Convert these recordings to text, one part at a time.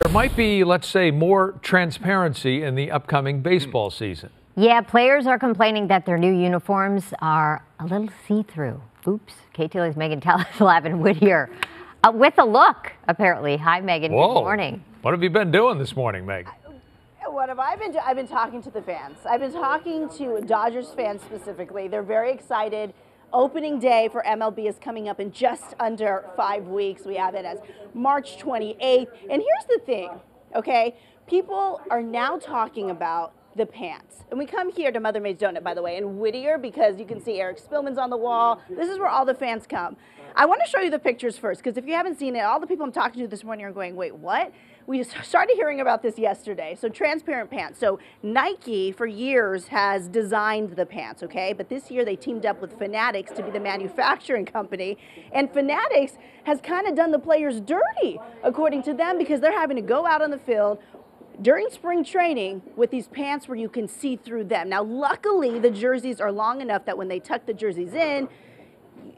There might be, let's say, more transparency in the upcoming baseball season. Yeah, players are complaining that their new uniforms are a little see-through. Oops. KTLA's Megan Telles in Whittier uh, with a look, apparently. Hi, Megan. Whoa. Good morning. What have you been doing this morning, Meg? What have I been doing? I've been talking to the fans. I've been talking to Dodgers fans specifically. They're very excited. Opening day for MLB is coming up in just under five weeks. We have it as March 28th. And here's the thing, okay? People are now talking about the pants. And we come here to Mother Maid's Donut, by the way, in Whittier because you can see Eric Spillman's on the wall. This is where all the fans come. I want to show you the pictures first because if you haven't seen it, all the people I'm talking to this morning are going, wait, what? We started hearing about this yesterday. So transparent pants. So Nike for years has designed the pants, okay? But this year they teamed up with Fanatics to be the manufacturing company. And Fanatics has kind of done the players dirty, according to them, because they're having to go out on the field, during spring training with these pants where you can see through them. Now, luckily, the jerseys are long enough that when they tuck the jerseys in,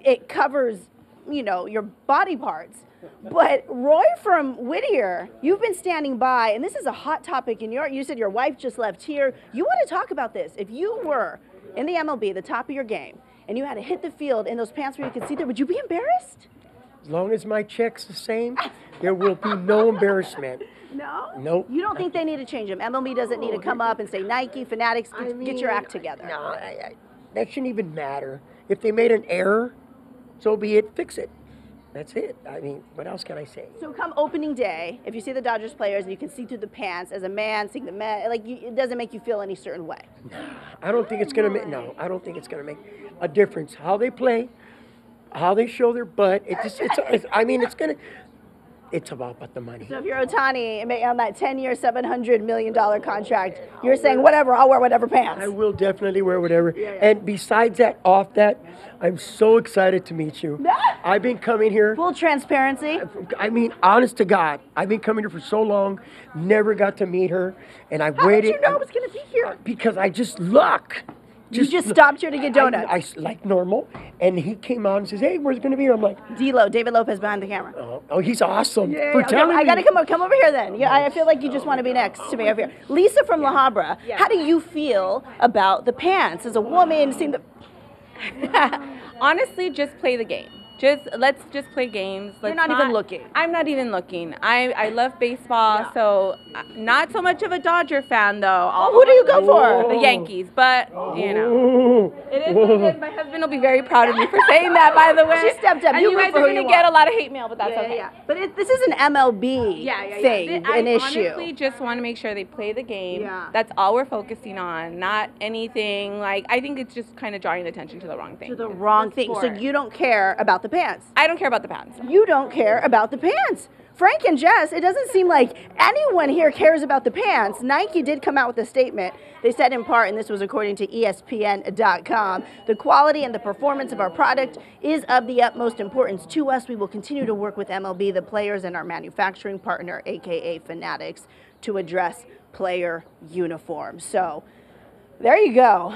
it covers, you know, your body parts. But Roy from Whittier, you've been standing by, and this is a hot topic in your. You said your wife just left here. You want to talk about this? If you were in the MLB, the top of your game, and you had to hit the field in those pants where you could see there, would you be embarrassed? As long as my check's the same, there will be no embarrassment. No. Nope. You don't think they need to change them? MLB doesn't need to come up and say Nike, Fanatics, get, I get your act together. No, I, I, that shouldn't even matter. If they made an error, so be it. Fix it. That's it. I mean, what else can I say? So come opening day, if you see the Dodgers players and you can see through the pants as a man, seeing the men, like you, it doesn't make you feel any certain way. I don't think it's gonna make no. I don't think it's gonna make a difference how they play, how they show their butt. It just it's, it's I mean it's gonna. It's about but the money. So if you're Ohtani and on that 10-year, 700 million dollar contract, you're saying whatever, I'll wear whatever pants. I will definitely wear whatever. And besides that, off that, I'm so excited to meet you. I've been coming here. Full transparency. I mean, honest to God, I've been coming here for so long, never got to meet her, and I How waited did you know I was going to be here? because I just look. You just stopped here to get donuts. I like normal, and he came out and says, "Hey, we're gonna be here." I'm like, D'Lo, David Lopez behind the camera. "Oh, oh, he's awesome for Okay, telling I gotta come over. Come over here then. Yeah, I feel like you just want to be next to me over here. Lisa from La Habra. yeah. How do you feel about the pants as a woman? Seeing the Honestly, just play the game. Just let's just play games. Let's not even looking. I'm not even looking. I I love baseball, so uh, not so much of a Dodger fan though. Oh, who do you go for? The Yankees, but you know, it is, it is. My husband will be very proud of me for saying that. By the way, She stepped up. And You you guys are gonna get a lot of hate mail, but that's yeah, okay. yeah, yeah. But it, this is an MLB Yeah, yeah, yeah. thing, Th- an I issue. honestly just want to make sure they play the game. Yeah. That's all we're focusing on, not anything like. I think it's just kind of drawing attention to the wrong thing. to the wrong The thing. So you don't care about the pants. I don't care about the pants. You don't care about the pants. Frank and Jess, it doesn't seem like anyone here cares about the pants. Nike did come out with a statement. They said in part, and this was according to ESPN.com, the quality and the performance of our product is of the utmost importance to us. We will continue to work with MLB, the players, and our manufacturing partner, aka Fanatics, to address player uniforms. So there you go.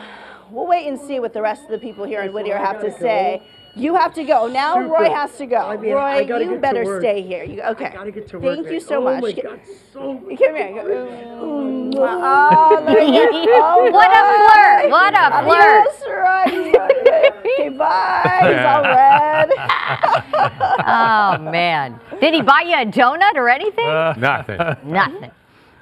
We'll wait and see what the rest of the people here in Whittier have gotta say. You have to go. Now Super. Roy has to go. I mean, Roy, I you get to better work. stay here. You, okay. I gotta get to work. Thank you so oh much. my Get- God, so. Come here. Go- oh, mm. oh, there you go. All oh, What a right. flirt. What a flirt. Yes, right. Okay, bye. He's all red. Oh, man. Did he buy you a donut or anything? Uh, nothing. Nothing.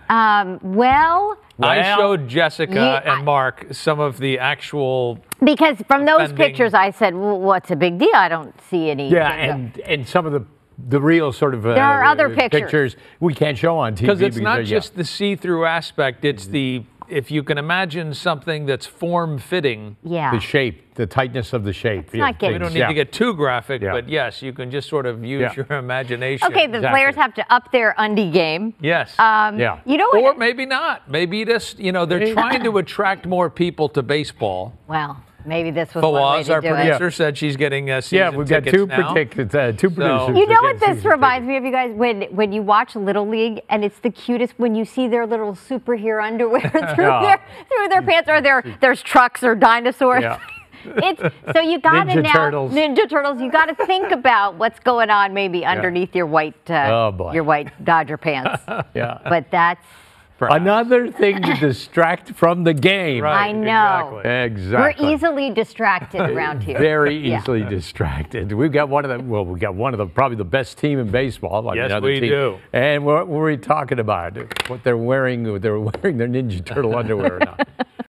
Um, well, I showed Jessica you- I- and Mark some of the actual. because from those Offending. pictures, I said, well, what's a big deal? I don't see any. Yeah, and and some of the the real sort of uh, There are other pictures. we can't show on TV Because it's not uh, yeah. just the see through aspect, it's the. If you can imagine something that's form fitting, Yeah. the shape, the tightness of the shape. yeah, not getting- we don't need yeah. to get too graphic, Yeah. but yes, you can just sort of use Yeah. your imagination. Okay, the Exactly. players have to up their undie game. Yes. Um, Yeah. You know or maybe not. Maybe just, you know, they're trying to attract more people to baseball. Well, maybe this was one way Fawaz, to our do it. producer, said she's getting uh, season Yeah, we've got two now. uh, two producers. You know what this reminds tickets. me of, you guys? When when you watch Little League and it's the cutest when you see their little superhero underwear through Yeah. their through their pants, or their there's trucks or dinosaurs. Yeah. it's so you got to Ninja now Turtles. Ninja Turtles. You got to think about what's going on maybe underneath your white uh, Oh, boy. your white Dodger pants. Yeah. but that's Another thing to distract from the game. Right, I know. Exactly. Exactly. we're easily distracted around here. Very Yeah. easily distracted. We've got one of the well, we've got one of the probably the best team in baseball. I Yes, another we team. do. And what were we talking about? What they're wearing? They're wearing their Ninja Turtle underwear or not?